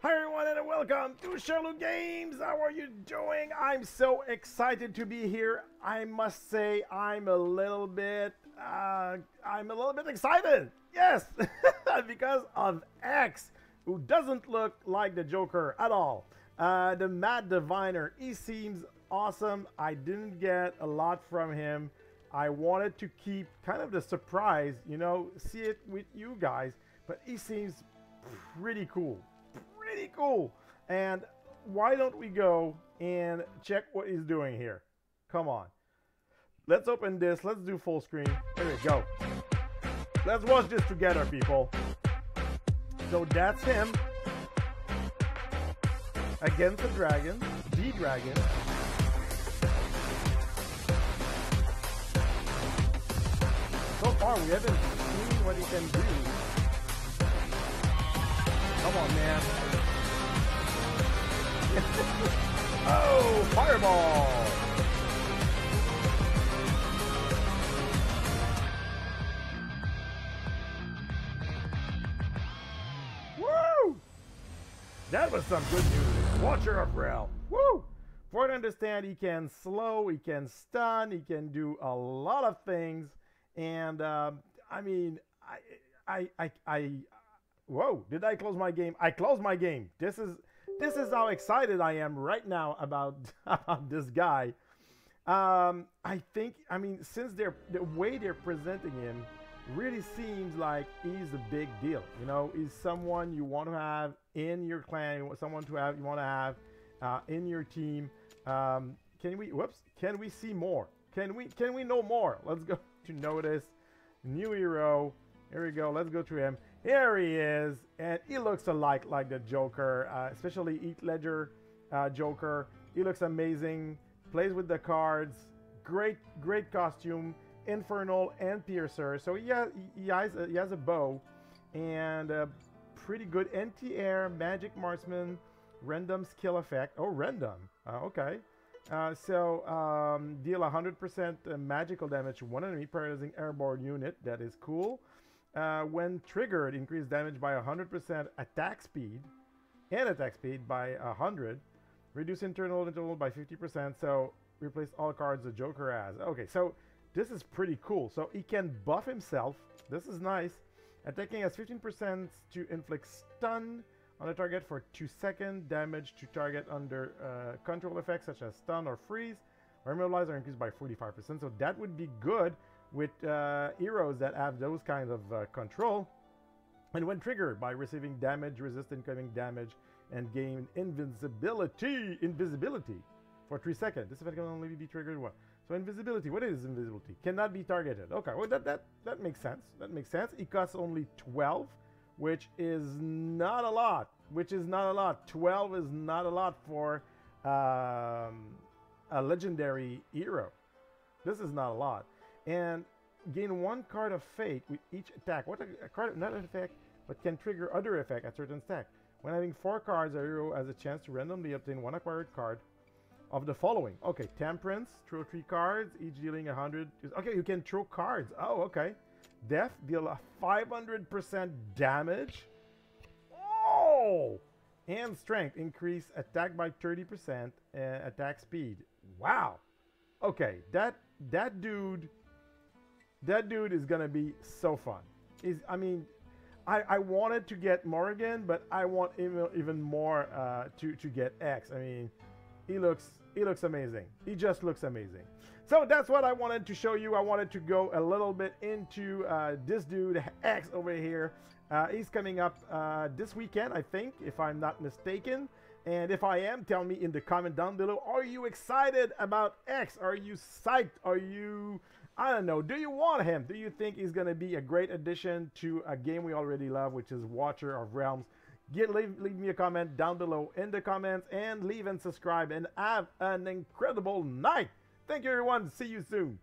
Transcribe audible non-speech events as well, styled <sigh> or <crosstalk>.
Hi everyone and welcome to Sherlou Games! How are you doing? I'm so excited to be here. I must say I'm a little bit, uh, I'm a little bit excited. Yes, <laughs> because of Hex, who doesn't look like the Joker at all. Uh, the Mad Diviner, he seems awesome. I didn't get a lot from him. I wanted to keep kind of the surprise, you know, see it with you guys, but he seems pretty cool pretty cool. And why don't we go and check what he's doing here? Come on. Let's open this. Let's do full screen. There we go. Let's watch this together, people. So that's him against the dragon, the dragon. So far, we haven't seen what he can do. Come on, man. <laughs> oh, fireball! Woo! That was some good news. Watcher of Realm. Woo! For to understand, he can slow, he can stun, he can do a lot of things. And, um, I mean, I, I, I, I, whoa, did I close my game? I closed my game. This is, this is how excited I am right now <laughs> about, this guy. Um, I think, I mean, since they're the way they're presenting him really seems like he's a big deal. You know, he's someone you want to have in your clan, someone to have you want to have uh, in your team. Um, can we? Whoops! Can we see more? Can we? Can we know more? Let's go <laughs> to notice new hero. Here we go. Let's go to him. Here he is, and he looks alike like the Joker, uh, especially Heath Ledger uh, Joker. He looks amazing, plays with the cards, great, great costume, Infernal and Piercer. So he has, he has, a, he has a bow and a pretty good anti-air, magic marksman, random skill effect. Oh, random. Uh, okay. Uh, so um, deal 100% uh, magical damage one enemy paralyzing airborne unit. That is cool. Uh, when triggered, increase damage by 100% attack speed and attack speed by 100. Reduce internal interval by 50%. So replace all cards the Joker has. Okay, so this is pretty cool. So he can buff himself. This is nice. Attacking has 15% to inflict stun on a target for 2 second damage to target under uh, control effects such as stun or freeze. Or immobilize are increased by 45%. So that would be good with uh, heroes that have those kinds of uh, control. And when triggered by receiving damage, resist incoming damage, and gain invincibility, invisibility for 3 seconds. This effect can only be triggered once. So invisibility, what is invisibility? Cannot be targeted. Okay, well that, that, that makes sense. That makes sense. It costs only 12, which is not a lot. Which is not a lot. 12 is not a lot for um, a legendary hero. This is not a lot and gain one card of fate with each attack. What a, a card, not an effect, but can trigger other effect at certain stack. When having four cards, a hero has a chance to randomly obtain one acquired card of the following. Okay, Temperance, throw three cards, each dealing 100. Okay, you can throw cards. Oh, okay. Death, deal a 500% damage. Oh! And Strength, increase attack by 30% and uh, attack speed. Wow. Okay, that that dude that dude is gonna be so fun. Is I mean, I, I wanted to get Morgan, but I want even even more uh, to to get Hex. I mean, he looks he looks amazing. He just looks amazing. So that's what I wanted to show you. I wanted to go a little bit into uh, this dude Hex over here. Uh, he's coming up uh, this weekend, I think, if I'm not mistaken. And if I am, tell me in the comment down below. Are you excited about Hex? Are you psyched? Are you I don't know. Do you want him? Do you think he's going to be a great addition to a game we already love, which is Watcher of Realms? Get leave, leave me a comment down below in the comments and leave and subscribe and have an incredible night. Thank you everyone. See you soon.